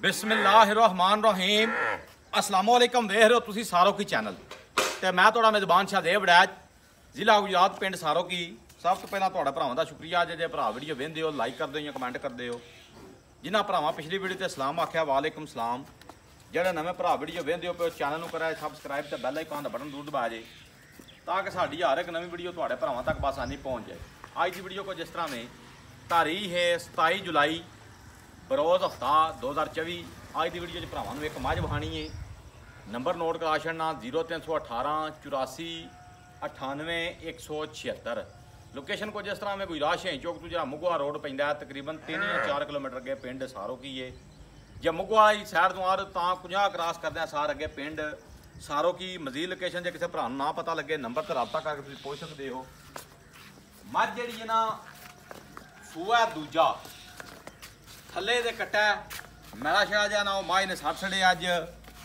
ਬਿਸਮਿਲ੍ਲਾਹਿਰਰਹਿਮਾਨਿਰਰਹੀਮ। ਅਸਲਾਮੁ ਅਲੈਕਮ ਵੇਖ ਰਹੇ ਹੋ ਤੁਸੀਂ ਸਾਰੋ ਕੀ ਚੈਨਲ। ਤੇ ਮੈਂ ਤੁਹਾਡਾ ਮੇਜ਼ਬਾਨ ਸ਼ਾਹਦੇਵ ਵੜੈਜ, ਜ਼ਿਲ੍ਹਾ ਗੁਜਰਾਤ, ਪਿੰਡ ਸਾਰੋ ਕੀ ਸਭ ਤੋਂ ਪਹਿਲਾਂ ਤੁਹਾਡਾ ਭਰਾਵਾਂ ਦਾ ਸ਼ੁਕਰੀਆ। ਜੇ ਜੇ ਭਰਾ ਵੀਡੀਓ ਵੇਖਦੇ ਹੋ ਲਾਈਕ ਕਰਦੇ ਹੋ ਜਾਂ ਕਮੈਂਟ ਕਰਦੇ ਹੋ। ਜਿਨ੍ਹਾਂ ਭਰਾਵਾਂ ਪਿਛਲੀ ਵੀਡੀਓ ਤੇ ਸਲਾਮ ਆਖਿਆ, ਵਾਲੇਕਮ ਸਲਾਮ। ਜਿਹੜੇ ਨਵੇਂ ਭਰਾ ਵੀਡੀਓ ਵੇਖਦੇ ਹੋ, ਪਿਓ ਚੈਨਲ ਨੂੰ ਕਰਾਏ ਸਬਸਕ੍ਰਾਈਬ ਤੇ ਬੈਲ ਆਈਕਨ ਦਾ ਬਟਨ ਜ਼ਰੂਰ ਦਬਾ ਜੇ। ਤਾਂ ਕਿ ਸਾਡੀ ਹਰ ਇੱਕ ਨਵੀਂ ਵੀਡੀਓ ਤੁਹਾਡੇ ਭਰਾਵਾਂ ਤੱਕ ਆਸਾਨੀ ਪਹੁੰਚ ਜਾਏ। ਅੱਜ ਦੀ ਵੀਡੀਓ ਕੋ ਜਿਸ ਤਰ੍ਹਾਂ ਨੇ ਤਾਰੀਖ ਹੈ 27 ਜੁਲਾਈ ਬਰੋਜ਼ ਹਫਤਾ 2024 ਅੱਜ ਦੀ ਵੀਡੀਓ 'ਚ ਭਰਾਵਾਂ ਨੂੰ ਇੱਕ ਮੱਝ ਵਹਾਣੀ ਹੈ ਨੰਬਰ ਨੋਟ ਕਰਾ ਛੱਡਣਾ 0318 84 98 176 ਲੋਕੇਸ਼ਨ ਕੁਝ ਜਿਸ ਤਰ੍ਹਾਂ ਮੈਂ ਕੋਈ ਰਾਸ਼ ਹੈ ਚੌਕ ਤੋਂ ਜਿਹੜਾ ਮੁਗਵਾ ਰੋਡ ਪੈਂਦਾ ਤਕਰੀਬਨ 3 ਜਾਂ 4 ਕਿਲੋਮੀਟਰ ਅੱਗੇ ਪਿੰਡ ਸਾਰੋ ਕੀ ਹੈ ਜੇ ਮੁਗਵਾ ਵਾਲੀ ਸਾਈਡ ਤੋਂ ਆ ਤਾਂ 50 ਕ੍ਰਾਸ ਕਰਦੇ ਆ ਸਾਰ ਅੱਗੇ ਪਿੰਡ ਸਾਰੋ ਕੀ ਮਜ਼ੀਦ ਲੋਕੇਸ਼ਨ ਜੇ ਕਿਸੇ ਭਰਾ ਨੂੰ ਨਾ ਪਤਾ ਲੱਗੇ, ਨੰਬਰ ਤੇ ਰਾਬਤਾ ਕਰਕੇ ਤੁਸੀਂ ਪੁੱਛ ਸਕਦੇ ਹੋ। ਮੱਝ ਜਿਹੜੀ ਹੈ ਨਾ, ਸੂਆ ਦੂਜਾ। ਥੱਲੇ ਦੇ ਕੱਟਾ ਮੇਰਾ ਸ਼ਾਹ ਜਾ ਨਾ ਮਾਈ ਨੇ ਸੱਟ ਛੜੇ ਅੱਜ।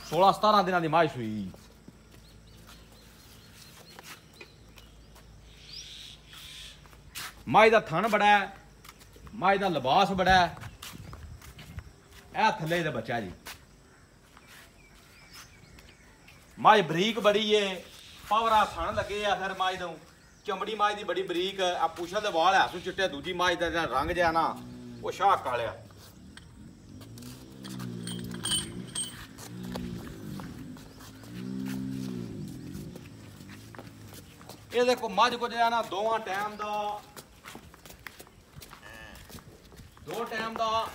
16 17 ਦਿਨਾਂ ਦੀ ਮਾਈ ਸੂਈ ਮਾਈ ਦਾ ਥਣ ਬੜਾ ਹੈ। ਮਾਈ ਦਾ ਲਿਬਾਸ ਬੜਾ ਹੈ। ਇਹ ਥੱਲੇ ਦਾ ਬੱਚਾ ਜੀ। ਮਾਈ ਬਰੀਕ ਬੜੀ ਏ। ਪਾਵਰਾ ਥਣ ਲੱਗੇ ਆ ਫਿਰ ਮਾਈ ਨੂੰ। ਚਮੜੀ ਮਾਈ ਦੀ ਬੜੀ ਬਰੀਕ ਆ। ਪੁੱਛਾ ਦੇ ਵਾਲ ਆ ਸੂ ਚਿੱਟੇ, ਦੂਜੀ ਮਾਈ ਦਾ ਜਿਹੜਾ ਰੰਗ ਜਿਆ ਨਾ, ਉਹ ਸ਼ਾਹ ਕਾਲਿਆ। ਇਹ ਦੇਖੋ, ਮੱਝ ਕੋ ਜਿਆ ਨਾ ਦੋਵਾਂ ਟਾਈਮ ਦਾ, ਦੋ ਟਾਈਮ ਦਾ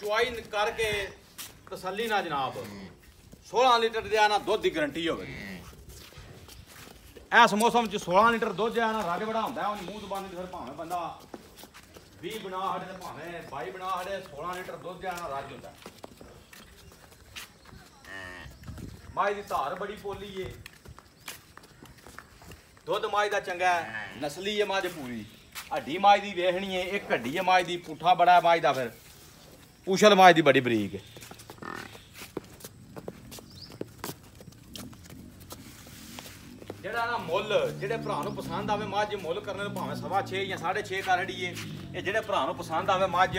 ਚੁਆਈ ਕਰਕੇ ਤਸੱਲੀ ਨਾਲ ਜਨਾਬ 16 ਲੀਟਰ ਦੇ ਨਾ ਦੁੱਧ ਦੀ ਗਰੰਟੀ ਹੋਵੇ। ਇਸ ਮੌਸਮ ਚ 16 ਲੀਟਰ ਦੁੱਧ ਜਿਆ ਨਾ ਰੱਜ ਬੜਾ ਹੁੰਦਾ ਉਹ ਮੂੰਹ ਜ਼ਬਾਨੀ ਫਿਰ ਭਾਵੇਂ ਬੰਦਾ 20 ਬਣਾ ਹੜੇ ਤੇ ਭਾਵੇਂ 22 ਬਣਾ ਹੜੇ 16 ਲੀਟਰ ਦੁੱਧ ਜਿਆ ਨਾ ਰੱਜ ਹੁੰਦਾ। ਮਾਈ ਦੀ ਧਾਰ ਬੜੀ ਪੋਲੀ ਏ। ਦੁੱਧ ਮਾਈ ਦਾ ਚੰਗਾ ਹੈ, ਨਸਲੀ ਹੈ ਮਾਝ ਪੂਰੀ। ਹੱਡੀ ਮਾਈ ਦੀ ਵੇਖਣੀ ਏ ਇੱਕ ਹੱਡੀ ਹੈ ਮਾਈ ਦੀ ਪੁੱਠਾ ਬੜਾ ਹੈ ਮਾਈ ਦਾ ਫਿਰ। ਪੂਛਲ ਮਾਈ ਦੀ ਬੜੀ ਬਰੀਕ ਹੈ। ਜਿਹੜਾ ਨਾ ਮੁੱਲ ਜਿਹੜੇ ਭਰਾ ਨੂੰ ਪਸੰਦ ਆਵੇ ਮੱਝ ਮੁੱਲ ਕਰਨੇ ਨੂੰ ਭਾਵੇਂ ਸਵਾ 6 ਜਾਂ 6.5 ਕਰ ਹੜੀਏ ਇਹ ਜਿਹੜੇ ਭਰਾ ਨੂੰ ਪਸੰਦ ਆਵੇ ਮੱਝ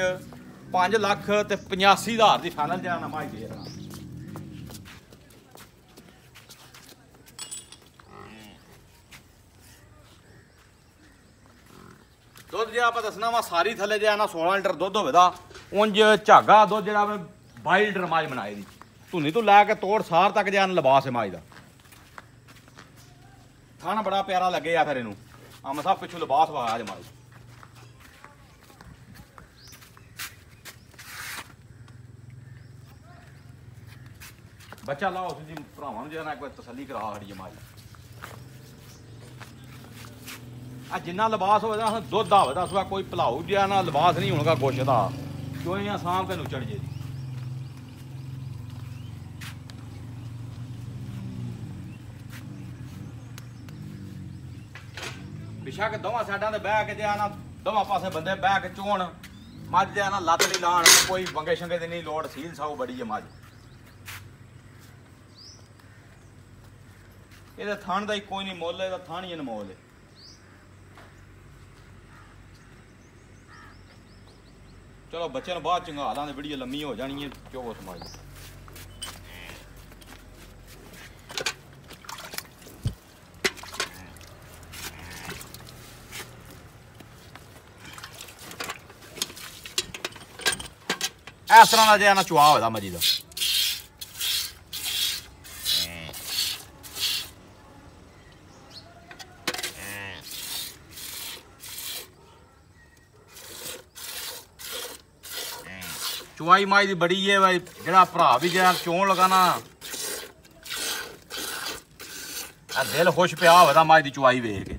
5 ਲੱਖ ਤੇ 85 ਹਜ਼ਾਰ ਦੀ ਫਾਈਨਲ ਜਿਹੜਾ ਨਾ ਮੱਝ ਦੇ ਦੇਣਾ ਦੁੱਧ ਜਿਹੜਾ ਆਪਾਂ ਦੱਸਣਾ ਵਾ, ਸਾਰੀ ਥੱਲੇ ਜਿਆ ਨਾ 16 ਲੀਟਰ ਦੁੱਧ ਹੋਵੇਦਾ ਉਂਝ ਝਾਗਾ ਦੁੱਧ ਜਿਹੜਾ ਵਾ 22 ਲੀਟਰ ਮਾਜ ਬਣਾਏ ਦੀ। ਧੁਨੀ ਤੋਂ ਲੈ ਕੇ ਤੋੜ ਸਾਰ ਤੱਕ ਜਿਆ ਲਿਬਾਸ ਹੈ ਮਾਜ ਦਾ। ਥਾਣਾ ਬੜਾ ਪਿਆਰਾ ਲੱਗੇ ਆ ਫਿਰ ਇਹਨੂੰ। ਆਮ ਸਾਹਿਬ ਪਿੱਛੋਂ ਲਿਬਾਸ ਵਾ ਅੱਜ ਮਾਜ ਬੱਚਾ ਲਾਓ ਤੁਸੀਂ ਭਰਾਵਾਂ ਨੂੰ ਜਿਹੜਾ ਕੋਈ ਤਸੱਲੀ ਕਰਾ ਹੜੀ ਮਾਜ ਆ ਜਿੰਨਾ ਲਿਬਾਸ ਹੋਵੇ ਨਾ ਦੁੱਧ ਆ ਹੋਵੇ ਸੁਆ ਕੋਈ ਭਲਾਉ ਜਿਆ ਨਾ, ਲਿਬਾਸ ਨਹੀਂ ਹੋਣਗਾ ਕੁਛ ਦਾ। ਕਿਉਂ ਇਹ ਸਾਂਭ ਕੇ ਨੁਚੜ ਜੇ? ਬਿਸ਼ੱਕ ਦੋਵਾਂ ਸਾਈਡਾਂ ਦੇ ਬਹਿ ਕੇ ਜਿਆ ਨਾ, ਦੋਵਾਂ ਪਾਸੇ ਬੰਦੇ ਬਹਿ ਕੇ ਚੋਣ, ਮੱਝ ਜਿਆ ਨਾ ਲੱਤ ਨਹੀਂ ਲਾਣ, ਕੋਈ ਵੰਗੇ ਸ਼ੰਗੇ ਦੀ ਨਹੀਂ ਲੋੜ, ਸੀਲ ਸਾਊ ਬੜੀ ਹੈ ਮੱਝ। ਇਹਦਾ ਥਣ ਦਾ ਹੀ ਕੋਈ ਨਹੀਂ ਮੁੱਲ, ਇਹਦਾ ਥਣ ਹੀ ਅਨਮੋਲ ਹੈ ਚਲੋ ਬੱਚੇ ਨੂੰ ਬਾਅਦ ਚੰਗਾ ਦਾਂਗੇ ਵੀਡੀਓ ਲੰਮੀ ਹੋ ਜਾਣੀ ਹੈ, ਕਿਉਂ ਸਮਾਜ ਇਸ ਤਰ੍ਹਾਂ ਦਾ ਜਿਹਾ ਨਾ ਚੁਆ ਹੋਦਾ ਮਜੀ ਦਾ ਚੁਆਈ ਮਾਈ ਦੀ ਬੜੀ ਹੈ ਬਾਈ ਜਿਹੜਾ ਭਰਾ ਵੀ ਜਿਹੜਾ ਚੋਣ ਲਗਾਣਾ? ਆ ਦਿਲ ਖੁਸ਼ ਪਿਆ ਹੋਵੇਦਾ ਮਾਈ ਦੀ ਚੁਆਈ ਵੇਖ ਕੇ।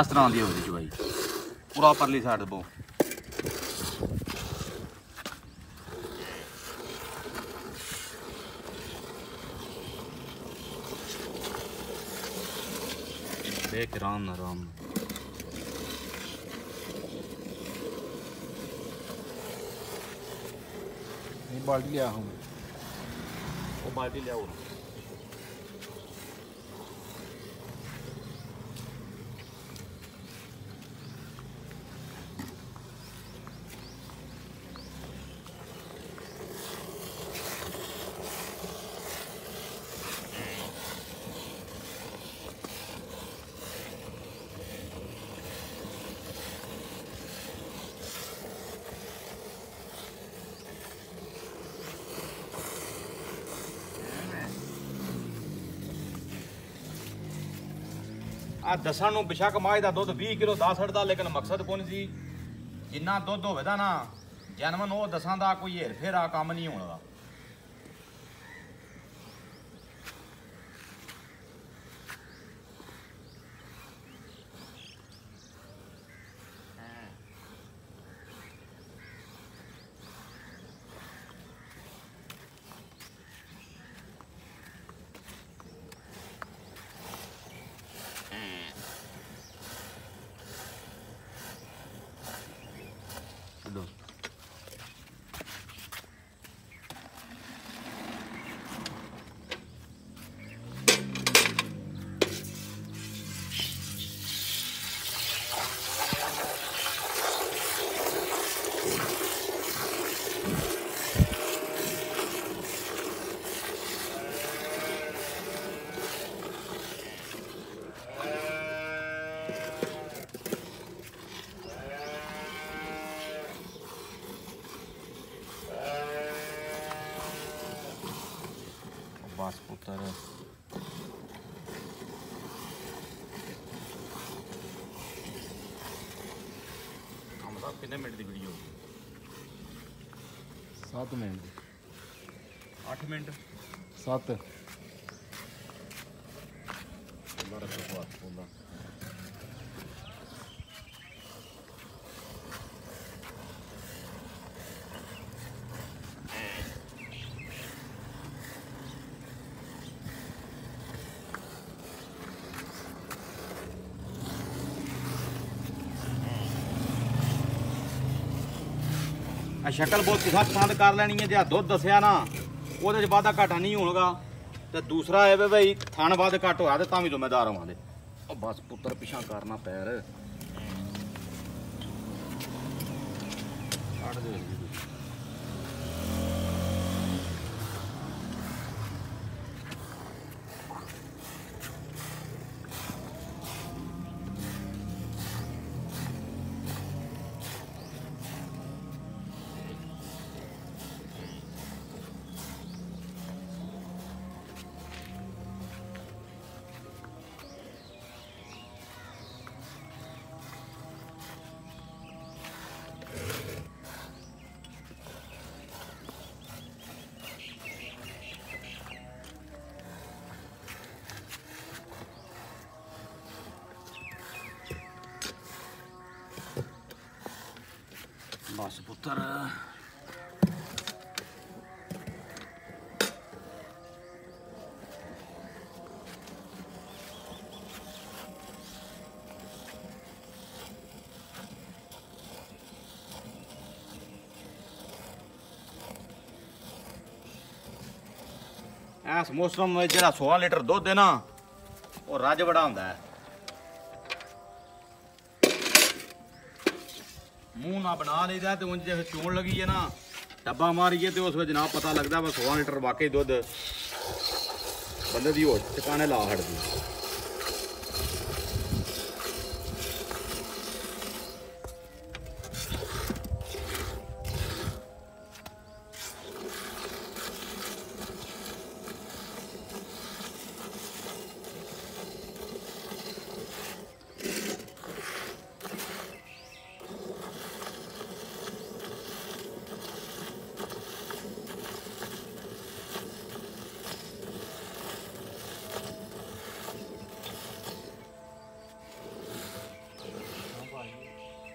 ਇਸ ਤਰ੍ਹਾਂ ਦੀ ਹੋਵੇ ਚੁਆਈ। ਪੂਰਾ ਪਰਲੀ ਸਾਈਡ ਤੋਂ ਦੇਖ, ਰਾਮ ਨਾ ਰਾਮ ਇਹ Barbilhão. O Barbilhão. ਆ ਦਸਾਂ ਨੂੰ ਬਿਸ਼ੱਕ ਮਾਝ ਦਾ ਦੁੱਧ 20 ਕਿਲੋ 10 ਹੜਦਾ, ਲੇਕਿਨ ਮਕਸਦ ਕੋਣ ਸੀ ਜਿੰਨਾ ਦੁੱਧ ਹੋਵੇਦਾ ਨਾ, ਜਨਮਨ ਉਹ ਦਸਾਂ ਦਾ ਕੋਈ ਹੇਰ ਫੇਰਾ ਕੰਮ ਨਹੀਂ ਹੋਣ ਬਸ ਪੁੱਤਰ ਕੰਮ ਸਾਹਿਬ ਕਿੰਨੇ ਮਿੰਟ ਦੀ ਵੀਡੀਓ 7 ਮਿੰਟ 8 ਮਿੰਟ 7 ਆ ਸ਼ਕਲ ਬਹੁਤ ਤੁਸੀਂ ਪਸੰਦ ਕਰ ਲੈਣੀ ਹੈ ਜੇ ਆਹ ਦੁੱਧ ਦੱਸਿਆ ਨਾ, ਉਹਦੇ ਚ ਵਾਧਾ ਘਾਟਾ ਨਹੀਂ ਹੋਣਗਾ ਤੇ ਦੂਸਰਾ ਇਹ ਵੇ ਬਈ, ਥਣ ਵੱਧ ਘੱਟ ਹੋਇਆ ਤੇ ਤਾਂ ਵੀ ਜ਼ਿੰਮੇਦਾਰ ਹੋਵਾਂਗੇ ਉਹ ਬਸ ਪੁੱਤਰ ਪਿਛਾਂ ਕਰਨਾ ਪੈਰ। ਛੱਡ ਦੇ। ਬਸ ਐਸ ਮੌਸਮ ਵਿੱਚ ਜਿਹੜਾ 16 ਲੀਟਰ ਦੁੱਧ ਹੈ ਨਾ, ਉਹ ਰੱਜ ਬੜਾ ਹੁੰਦਾ ਹੈ। ਮੂੰਹ ਨਾ ਬਣਾ ਲਈਦਾ ਤੇ ਉਂਝ ਜੇ ਚੋਣ ਲੱਗੀ ਹੈ ਨਾ। ਡੱਬਾ ਮਾਰੀਏ ਤੇ ਉਸ ਵਿੱਚ ਜਨਾਬ ਪਤਾ ਲੱਗਦਾ ਵਾ 16 ਲੀਟਰ ਵਾਕਈ ਦੁੱਧ। ਬੰਦੇ ਦੀ ਹੋ ਟਿਕਾਣੇ ਲਾ ਹਟਦੀ?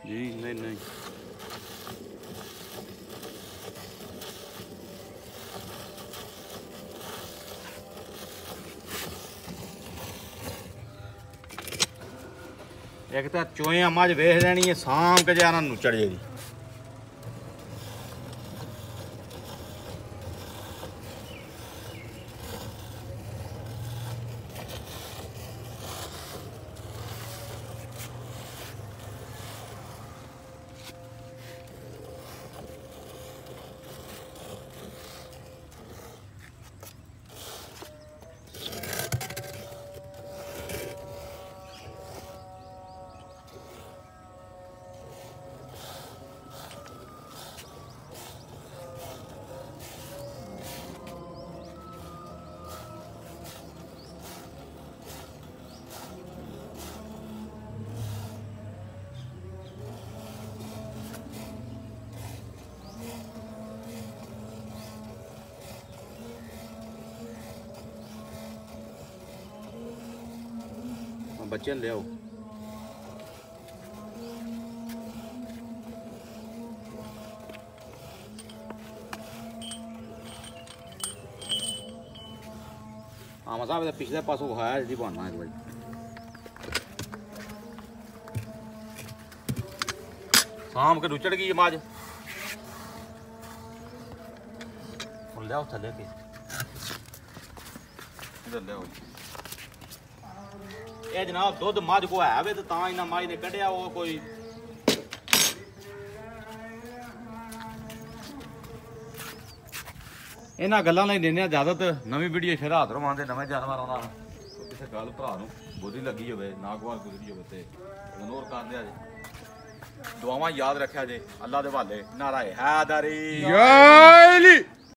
ਜੀ, ਨਹੀਂ ਨਹੀਂ। ਇੱਕ ਤਾਂ ਚੋਇਆਂ ਮੱਝ ਵੇਖ ਲੈਣੀ ਹੈ, ਸਾਂਭ ਕੇ ਨੂੰ ਚੜ ਜੇਗੀ ਬੱਚੇ ਨੂੰ ਲਿਆਓ ਆਮਾ ਸਾਹਿਬ ਦੇ ਪਿਛਲੇ ਪਾਸੋਂ ਹੋਇਆ ਜਿਹੜੀ ਬਣਨਾ ਇੱਕ ਵਾਰੀ ਸਾਮ ਕੇ ਰੁਚੜ ਗਈ ਮਾਜ ਹੁਣ ਲਿਆਓ ਥੱਲੇ ਕੇ ਇਧਰ ਲਿਆਓ ਇਹ ਜਨਾਬ ਦੁੱਧ ਮੱਝ ਕੋ ਹੈ ਵੇ ਤੇ ਤਾਂ ਇਹਨਾਂ ਮੱਝ ਨੇ ਕੱਢਿਆ, ਉਹ ਕੋਈ ਇਹਨਾਂ ਗੱਲਾਂ ਲਈ ਦਿੰਦੇ ਆ ਇਜਾਜ਼ਤ ਨਵੀਂ ਵੀਡੀਓ ਫਿਰ ਹਾਜ਼ਰ ਨਵੇਂ ਜਾਨਵਰਾਂ ਦਾ ਕਿਸੇ ਗੱਲ ਭਰਾ ਨੂੰ ਬੁੱਧੀ ਲੱਗੀ ਹੋਵੇ, ਨਾਗਵਾਰ ਗੁਜ਼ਰੀ ਹੋਵੇ ਤੇ ਇਗਨੋਰ ਕਰਦੇ ਆ ਜੇ। ਦੁਆਵਾਂ ਯਾਦ ਰੱਖਿਆ ਜੇ, ਅੱਲਾ ਦੇ ਹਵਾਲੇ ਨਾਰਾ ਹੈ ਹੈਦਰੀ ਜੈਲੀ